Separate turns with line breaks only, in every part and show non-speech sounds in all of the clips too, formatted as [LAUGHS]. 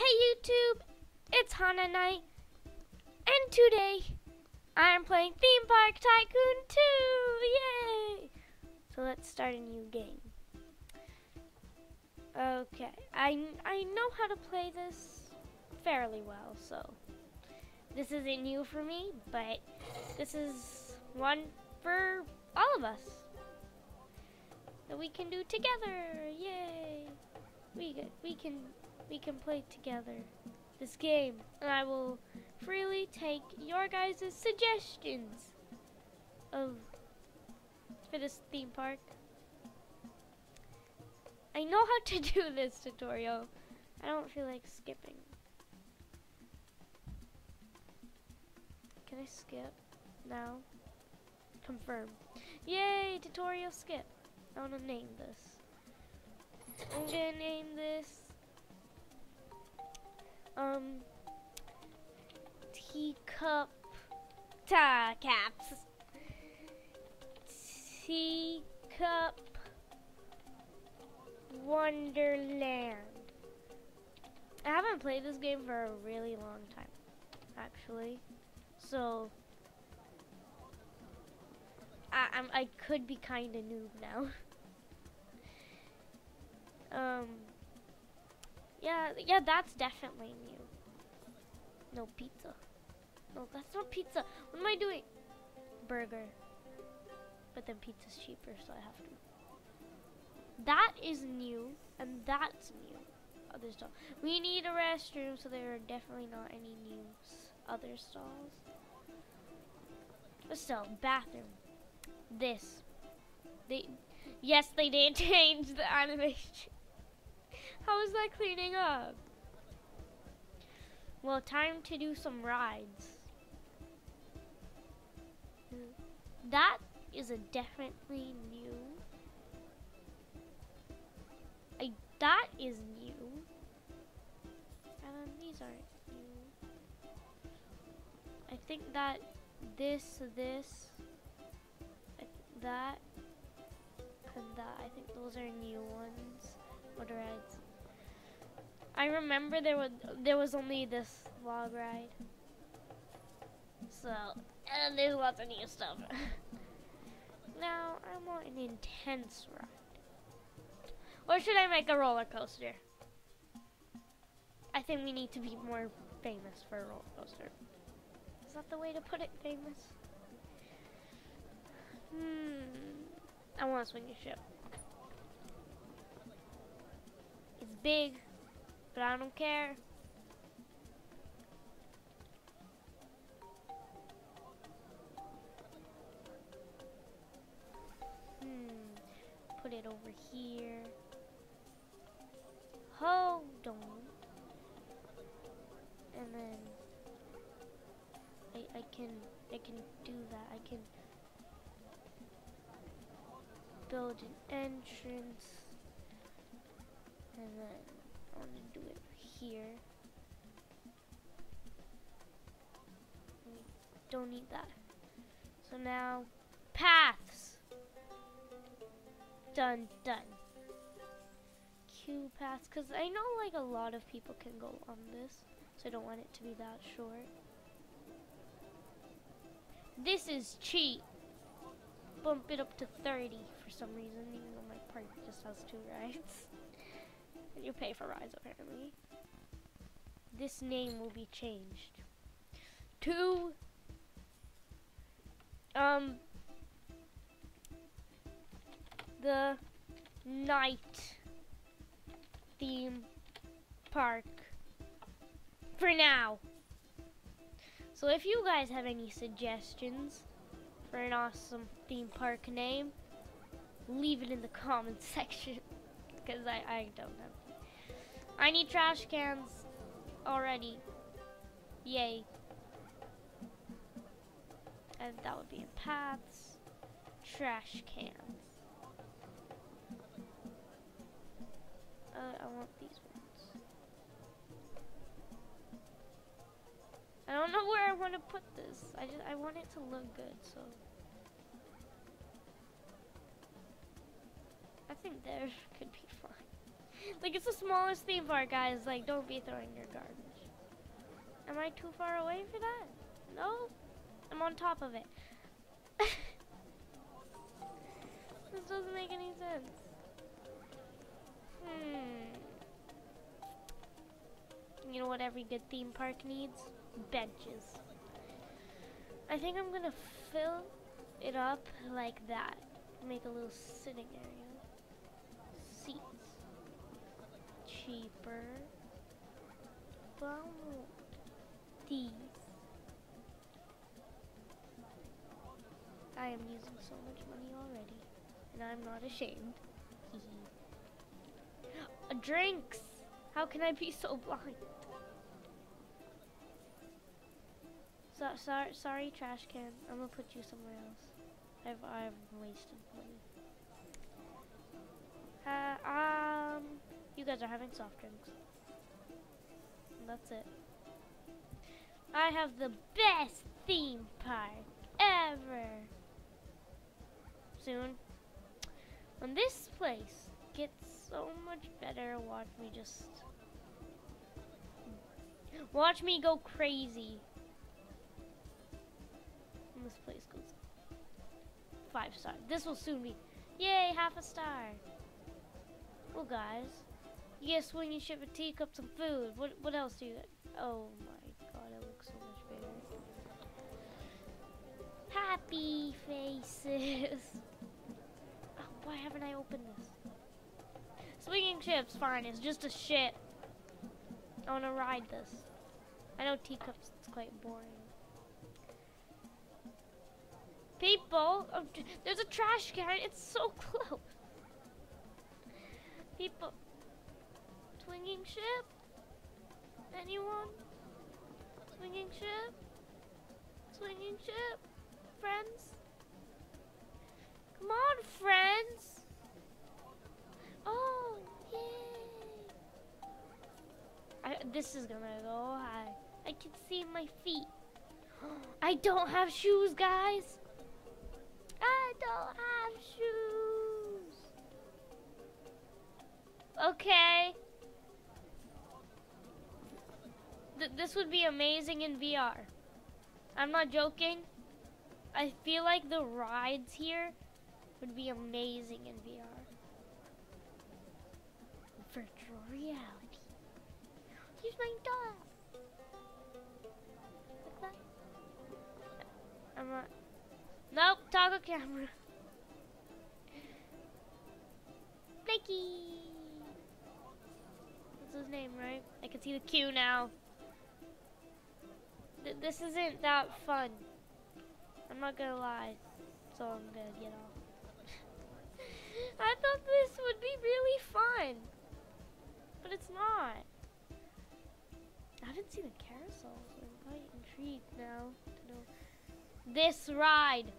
Hey YouTube, it's Hannah Knight, and today I am playing Theme Park Tycoon 2! Yay! So let's start a new game. Okay, I, I know how to play this fairly well, so this isn't new for me, but this is one for all of us that we can do together. Yay! We we can we can play together this game, and I will freely take your guys' suggestions of for this theme park. I know how to [LAUGHS] do this tutorial. I don't feel like skipping. Can I skip now? Confirm. Yay, tutorial skip. I want to name this. I'm gonna name this um teacup ta caps teacup wonderland. I haven't played this game for a really long time actually. So I, I'm, I could be kind of noob now. [LAUGHS] Um yeah, yeah, that's definitely new. No pizza. No, that's not pizza. What am I doing? Burger. But then pizza's cheaper, so I have to. That is new, and that's new. Other stuff. We need a restroom, so there are definitely not any new other stalls. But still, bathroom. This. They, yes, they did [LAUGHS] change the animation. How is that cleaning up? Well, time to do some rides. That is a definitely new. I that is new. And then these aren't new. I think that this, this, that, and that. I think those are new ones. What are rides? I remember there was there was only this log ride. So, and there's lots of new stuff. [LAUGHS] now, I want an intense ride. Or should I make a roller coaster? I think we need to be more famous for a roller coaster. Is that the way to put it, famous? Hmm. I want to swing a ship. It's big but I don't care. Hmm, put it over here. Hold on. And then I, I can I can do that. I can build an entrance and then I want to do it here. We don't need that. So now, paths. Done, done. queue paths, because I know like a lot of people can go on this, so I don't want it to be that short. This is cheap. Bump it up to 30 for some reason, even though my park just has two rides. [LAUGHS] You pay for rides apparently. This name will be changed to um the Knight theme park for now. So if you guys have any suggestions for an awesome theme park name, leave it in the [LAUGHS] comment section because I, I don't have I need trash cans already. Yay. And that would be in paths. Trash cans. Uh, I want these ones. I don't know where I want to put this. I just I want it to look good, so. I think there [LAUGHS] could be fine. Like it's the smallest theme park, guys. Like, don't be throwing your garbage. Am I too far away for that? No, I'm on top of it. [LAUGHS] this doesn't make any sense. Hmm. You know what every good theme park needs? Benches. I think I'm gonna fill it up like that. Make a little sitting area. Cheaper. But these. I am using so much money already. And I'm not ashamed. [LAUGHS] drinks! How can I be so blind? So, sorry, sorry, trash can. I'm gonna put you somewhere else. I've, I've wasted money. Guys are having soft drinks. And that's it. I have the best theme park ever. Soon. When this place gets so much better, watch me just... Watch me go crazy And this place goes five star. This will soon be, yay, half a star. Well, guys, you get a swinging ship of teacups and food. What what else do you get? Oh my god, it looks so much better. Happy faces. oh, why haven't I opened this? Swinging ship's fine. It's just a ship. I want to ride this. I know teacups. It's quite boring. People, oh, there's a trash can. It's so [LAUGHS] close. People, swinging ship. Anyone? Swinging ship. Swinging ship. Friends. Come on, friends. Oh, yay. I, this is gonna go high. I can see my feet. [GASPS] I don't have shoes, guys. I don't have this would be amazing in VR. I'm not joking. I feel like the rides here would be amazing in VR. Virtual reality. Here's my dog. That. I'm not. Nope, toggle camera. Blakey! That's his name, right? I can see the queue now. Th this isn't that fun. I'm not gonna lie. So I'm gonna get off. [LAUGHS] I thought this would be really fun. But it's not. I haven't seen a carousel, so I'm quite intrigued now to know this ride.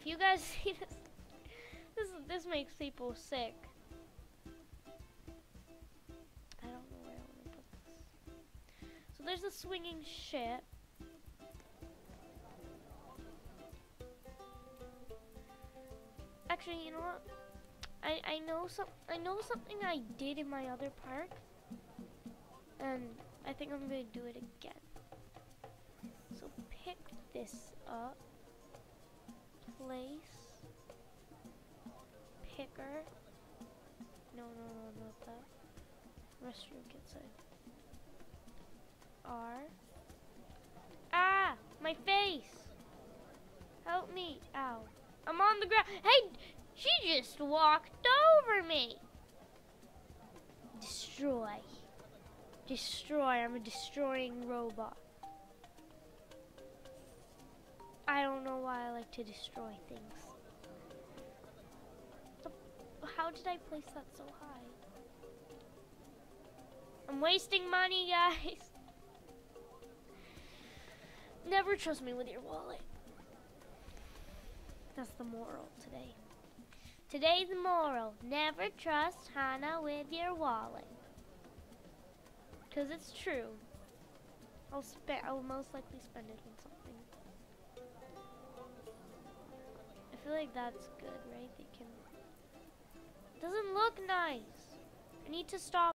If you guys [LAUGHS] see this, this this makes people sick. There's a swinging ship. Actually, you know what? I I know some I know something I did in my other park, and I think I'm gonna do it again. So pick this up place picker. No, no, no, not that. Restroom kit side. R. Ah! My face! Help me. Ow. I'm on the ground. Hey! She just walked over me! Destroy. Destroy. I'm a destroying robot. I don't know why I like to destroy things. How did I place that so high? I'm wasting money, [LAUGHS] guys. Never trust me with your wallet. That's the moral today. Today's moral, never trust Hannah with your wallet. Because it's true. I'll spend, I'll most likely spend it on something. I feel like that's good, right? They can. Doesn't look nice. I need to stop.